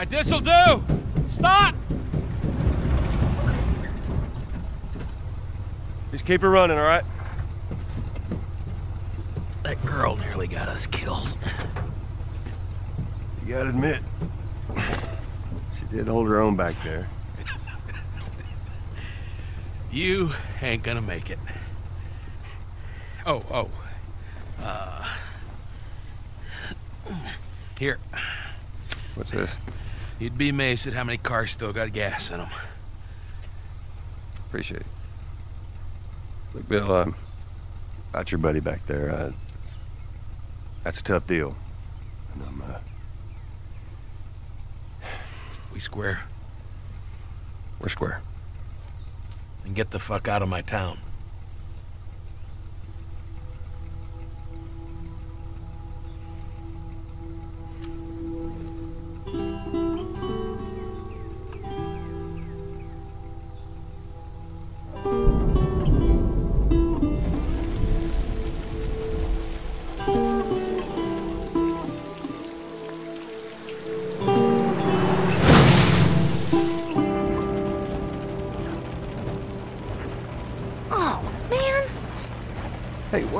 right, this'll do. Stop! Just keep her running, all right? That girl nearly got us killed. You gotta admit, she did hold her own back there. You ain't gonna make it. Oh, oh. Uh. Here. What's this? You'd be amazed at how many cars still got gas in them. Appreciate it. Look, Bill, uh, about your buddy back there, uh, that's a tough deal. And I'm, uh, We square. we're square. And get the fuck out of my town.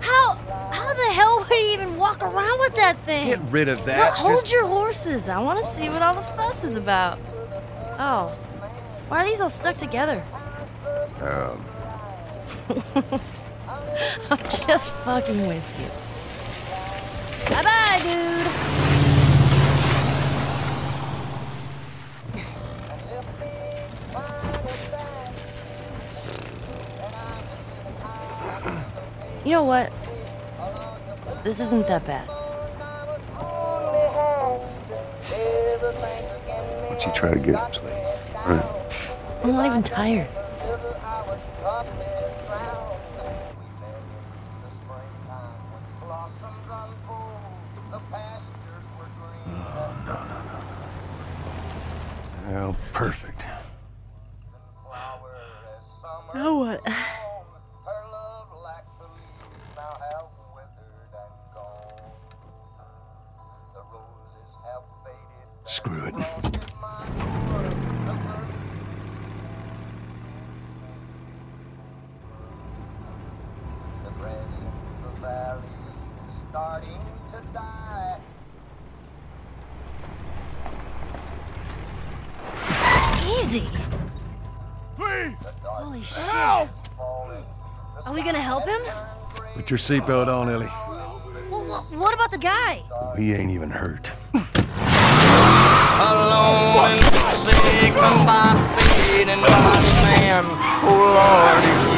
How how the hell would he even walk around with that thing? Get rid of that. Hold Just- your horses. I want to see what all the fuss is about. Oh, why are these all stuck together? Um, I'm just fucking with you. Bye bye, dude. You know what? This isn't that bad. why don't you try to get some sleep? All right. I'm not even tired. Oh, perfect. Now what? Screw it. Starting to die. Easy. Holy shit. Are we gonna help him? Put your seatbelt on, Ellie. Well, wh- what about the guy? He ain't even hurt. Alone and forsaken by fate and by man. Oh Lord,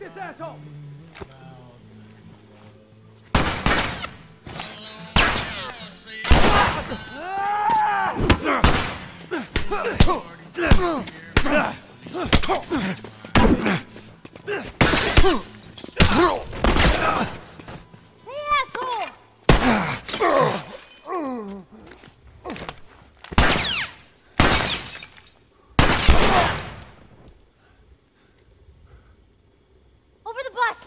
Hey, asshole! Over the bus!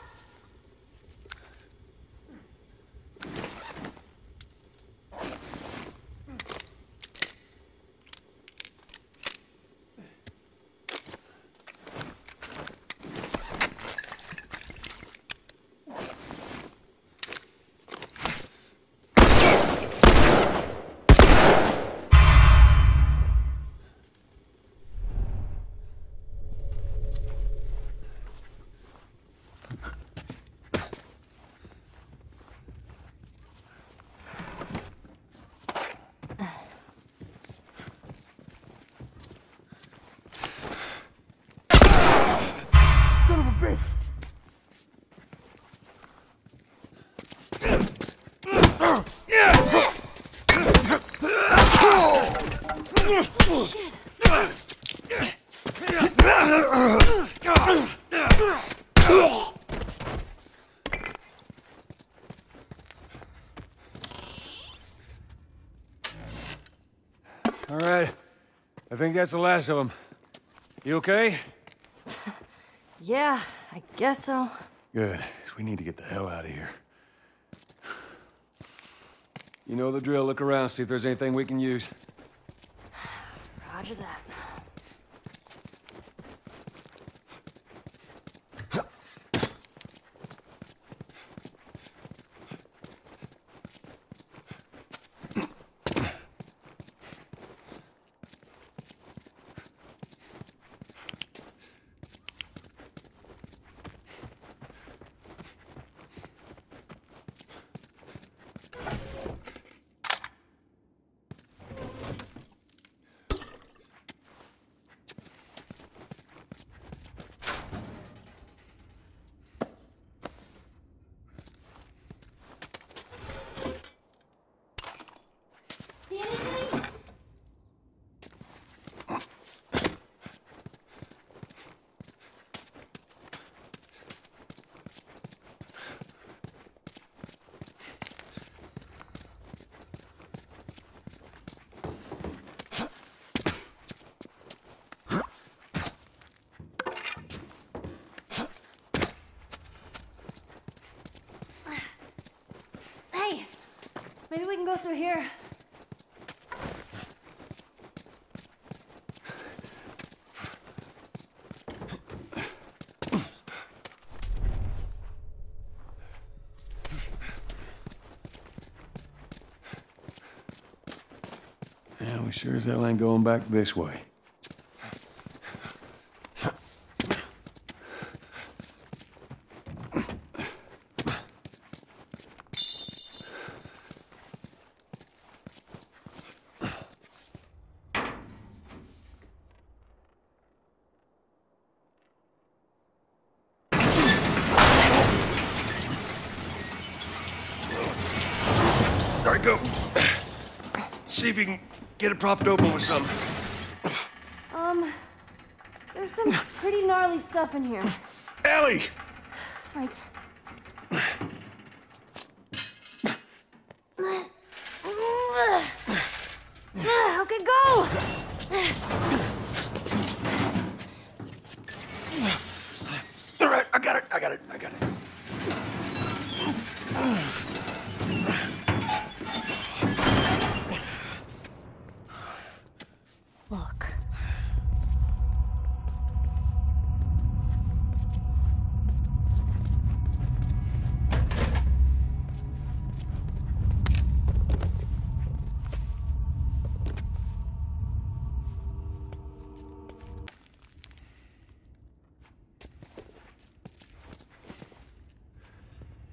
All right. I think that's the last of them. You okay? Yeah, I guess so. Good, we need to get the hell out of here. You know the drill. Look around, see if there's anything we can use. Roger that. See anything? Hey, maybe we can go through here. Yeah, we sure as hell ain't going back this way. All right, go. See if you can get it propped open with something. Um, there's some pretty gnarly stuff in here. Ellie! Right. Okay, go! All right, I got it, I got it, I got it. Look.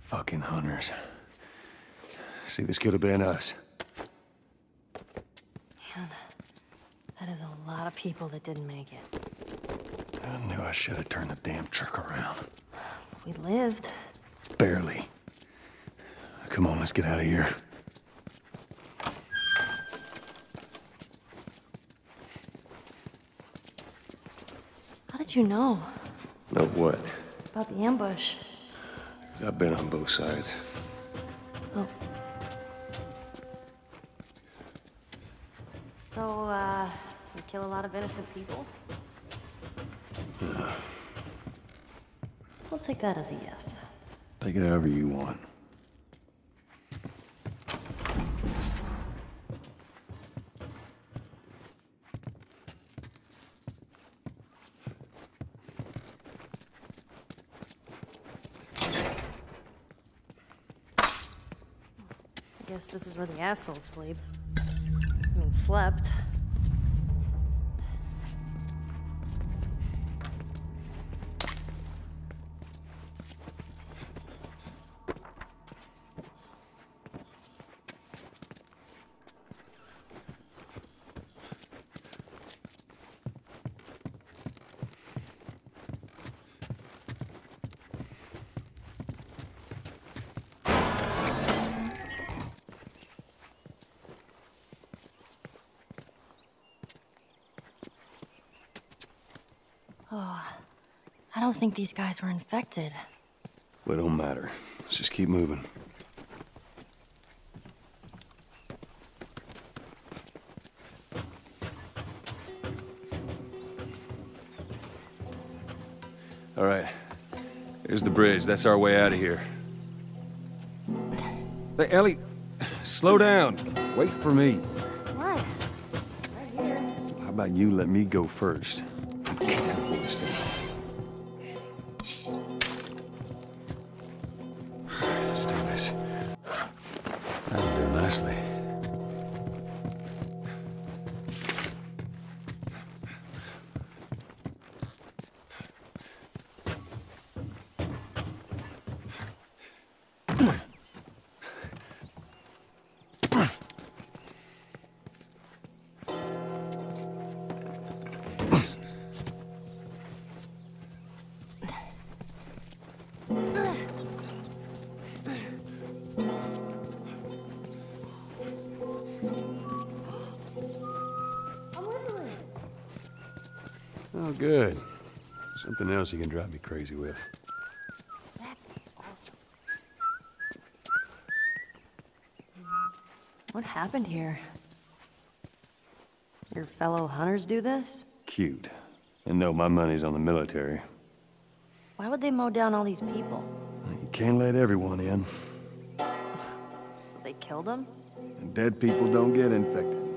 Fucking hunters. See, this could have been us. Man, that is a lot of people that didn't make it. I knew I should have turned the damn truck around. We lived. Barely. Come on, let's get out of here. How did you know Know what? about the ambush? I've been on both sides. Oh. So, uh, you kill a lot of innocent people? We'll take that as a yes. Take it however you want. This is where the assholes sleep. I mean, slept. Don't think these guys were infected. Well, it don't matter. Let's just keep moving. All right. Here's the bridge. That's our way out of here. Hey, Ellie, slow down. Wait for me. What? Right here. How about you let me go first? Oh, good. Something else you can drive me crazy with. That's awesome. What happened here? Your fellow hunters do this? Cute. And no, my money's on the military. Why would they mow down all these people? You can't let everyone in. So they killed them? And dead people don't get infected.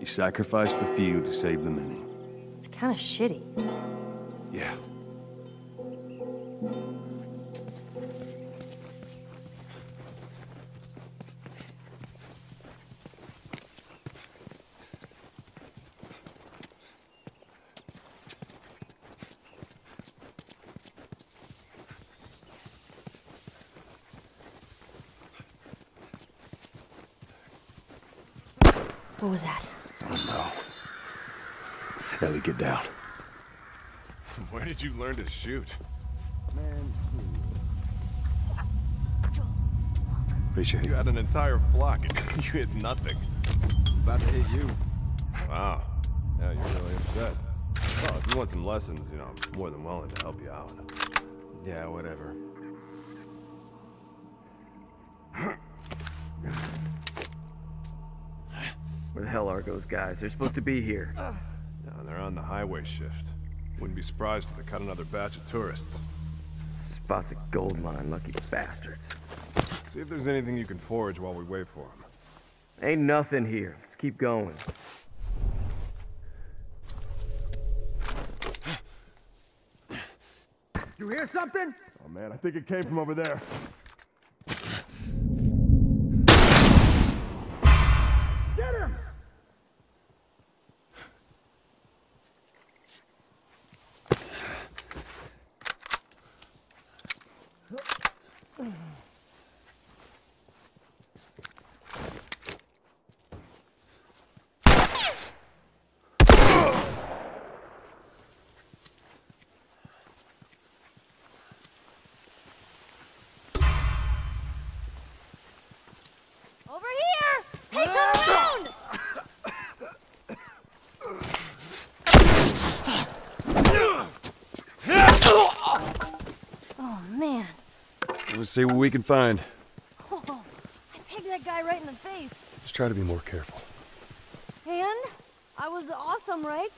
You sacrifice the few to save the many. Kind of shitty. Yeah. Down. Where did you learn to shoot? Appreciate You it. had an entire flock and you hit nothing. About to hit you. Wow. Yeah, you're really upset. Well, if you want some lessons, you know, I'm more than willing to help you out. Yeah, whatever. Where the hell are those guys? They're supposed to be here. No, they're on the highway shift. Wouldn't be surprised if they cut another batch of tourists. Spot's a gold mine, lucky bastards. See if there's anything you can forage while we wait for them. Ain't nothing here. Let's keep going. You hear something? Oh man, I think it came from over there. See what we can find. Oh, I pegged that guy right in the face. Just try to be more careful. And I was awesome, right?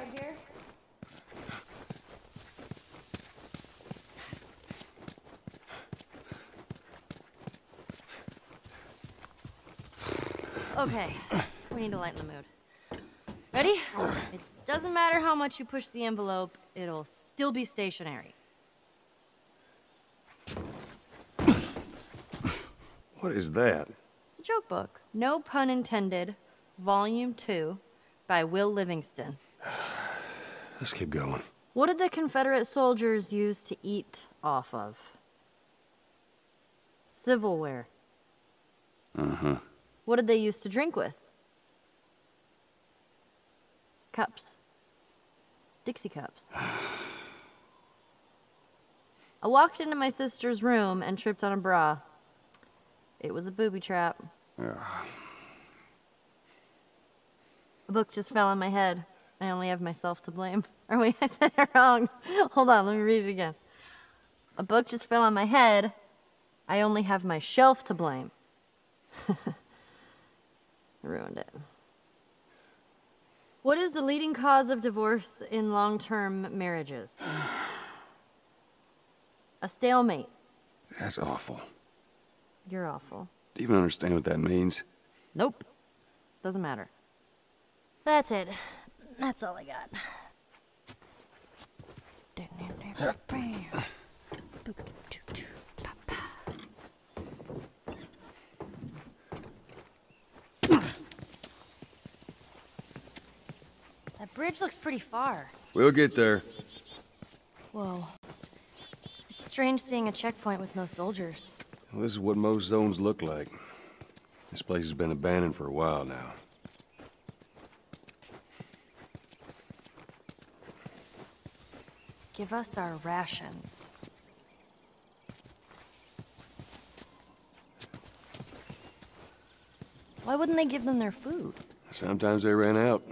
Right here. Okay, we need to lighten the mood. Ready? It doesn't matter how much you push the envelope, it'll still be stationary. What is that? It's a joke book. No pun intended. Volume 2 by Will Livingston. Let's keep going. What did the Confederate soldiers use to eat off of? Civilware. Uh-huh. What did they use to drink with? Cups. Dixie cups. I walked into my sister's room and tripped on a bra. It was a booby trap. Yeah. A book just fell on my head. I only have myself to blame. Or wait, I said it wrong. Hold on, let me read it again. A book just fell on my head. I only have my shelf to blame. Ruined it. What is the leading cause of divorce in long term marriages? A stalemate. That's awful. You're awful. Do you even understand what that means? Nope. Doesn't matter. That's it. That's all I got. That bridge looks pretty far. We'll get there. Whoa. It's strange seeing a checkpoint with no soldiers. Well, this is what most zones look like. This place has been abandoned for a while now. Give us our rations. Why wouldn't they give them their food? Sometimes they ran out.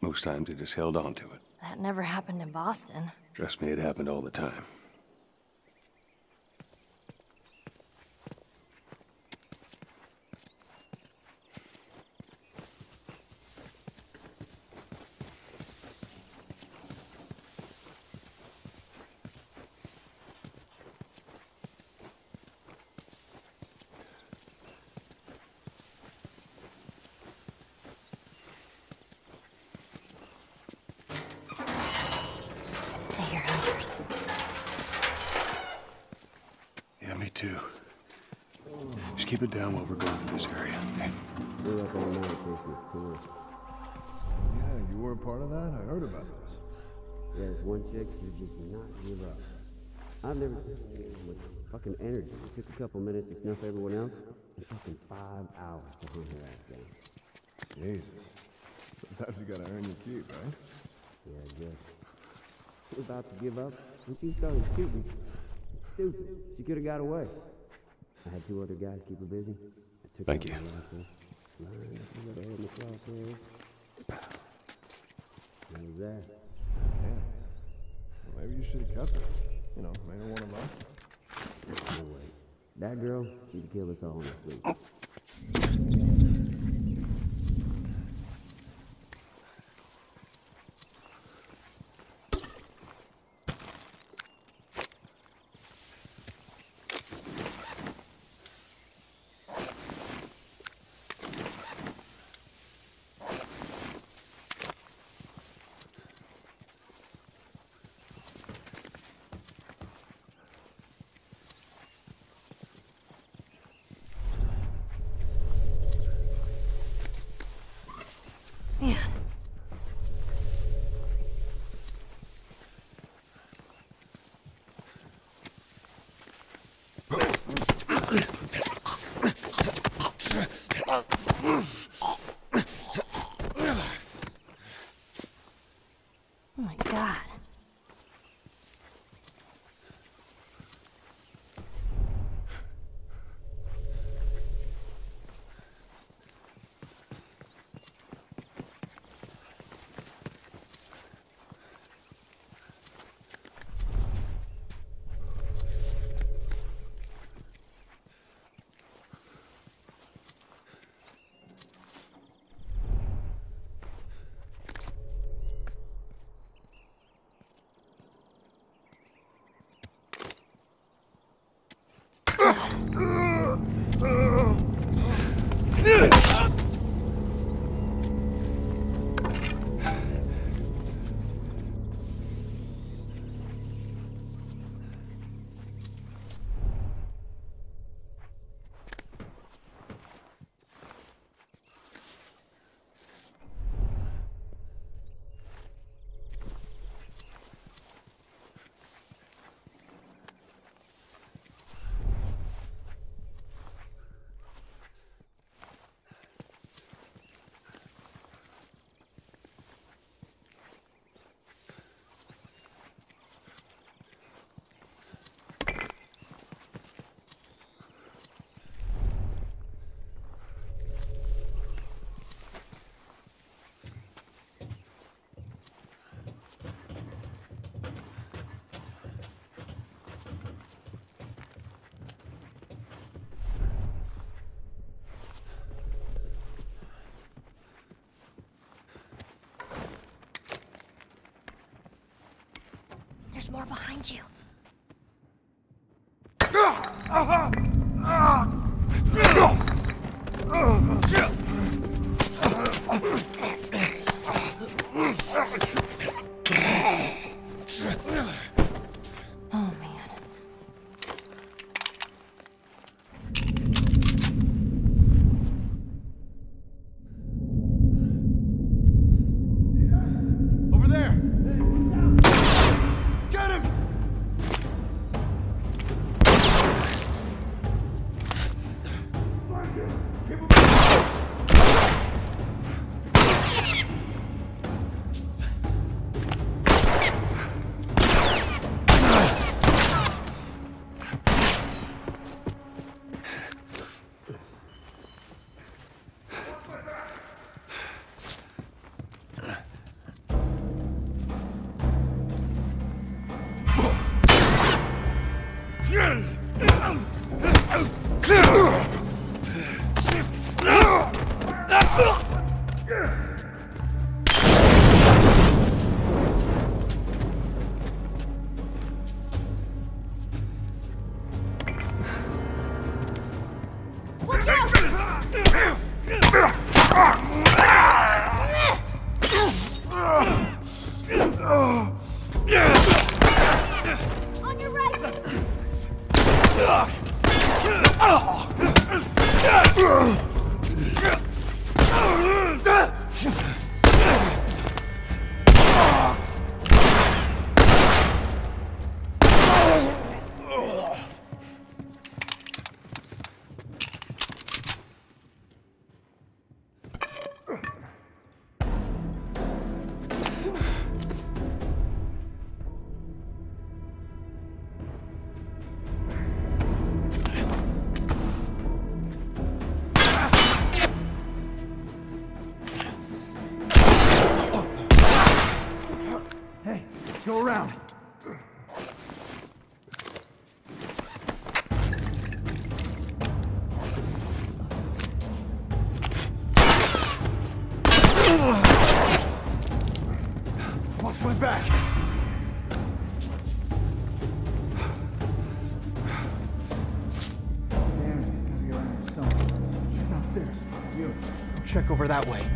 Most times they just held on to it. That never happened in Boston. Trust me, it happened all the time. I've never with fucking energy. It took a couple minutes to snuff everyone else, and fucking five hours to hunt her ass down. Jesus. Sometimes you gotta earn your keep, right? Yeah, I guess. She was about to give up when she started shooting. Stupid. She could have got away. I had two other guys keep her busy. I took Thank you. rifle, lined the other head in the crosshairs. That was. Well, maybe you should have kept her. You know, her want to left. No way. That girl, she'd kill us all in her sleep. Man. Ugh! There's more behind you. Ah, ah, ah. On! Back. Damn, be around here somewhere. Check downstairs. You, check over that way.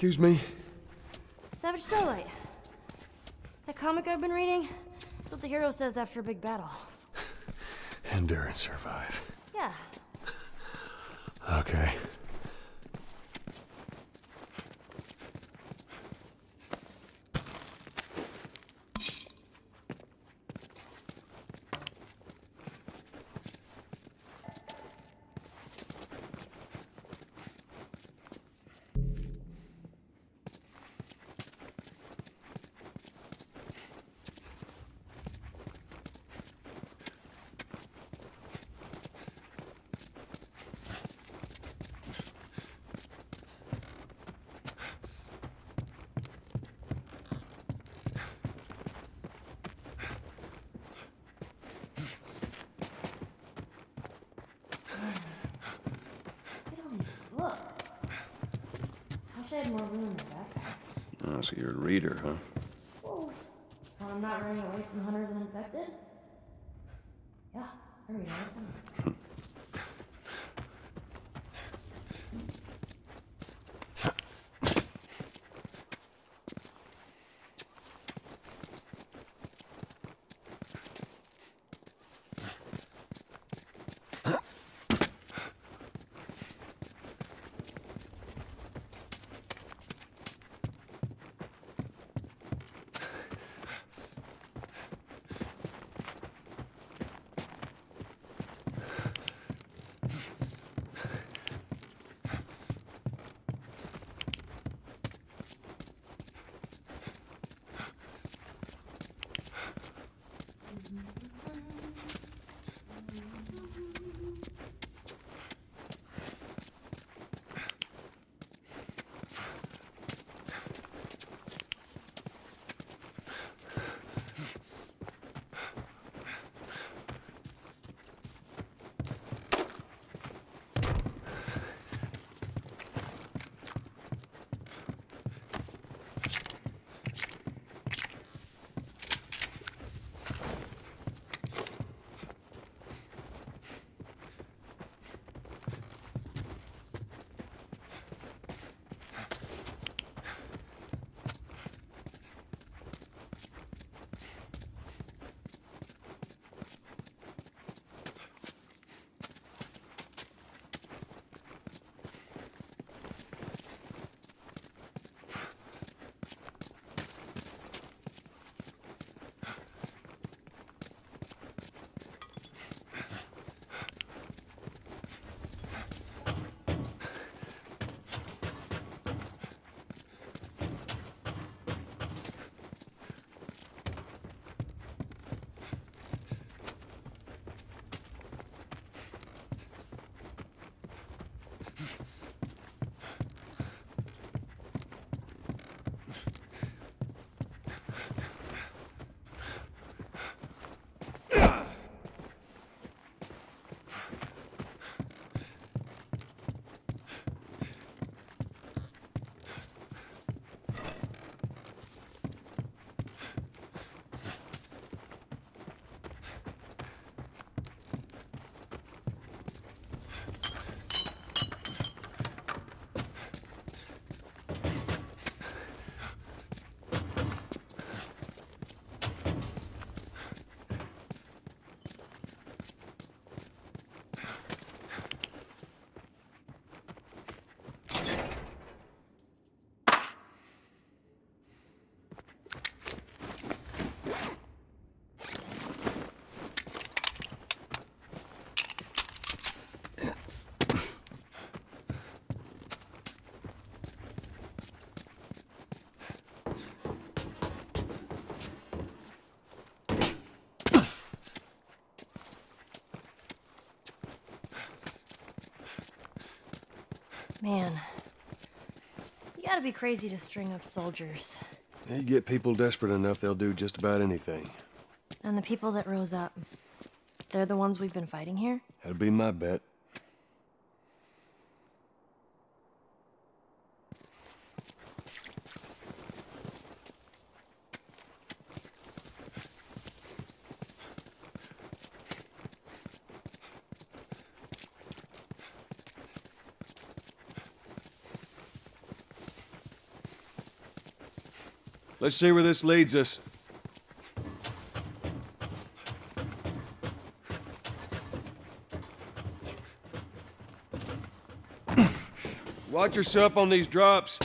Excuse me? Savage Starlight. That comic I've been reading, that's what the hero says after a big battle. Endure and survive. Yeah. Okay. Look at all these books. I wish I had more room in my backpack. Oh, so you're a reader, huh? While I'm not running away from Man, you gotta be crazy to string up soldiers. You get people desperate enough, they'll do just about anything. And the people that rose up, they're the ones we've been fighting here? That'd be my bet. Let's see where this leads us. Watch yourself on these drops.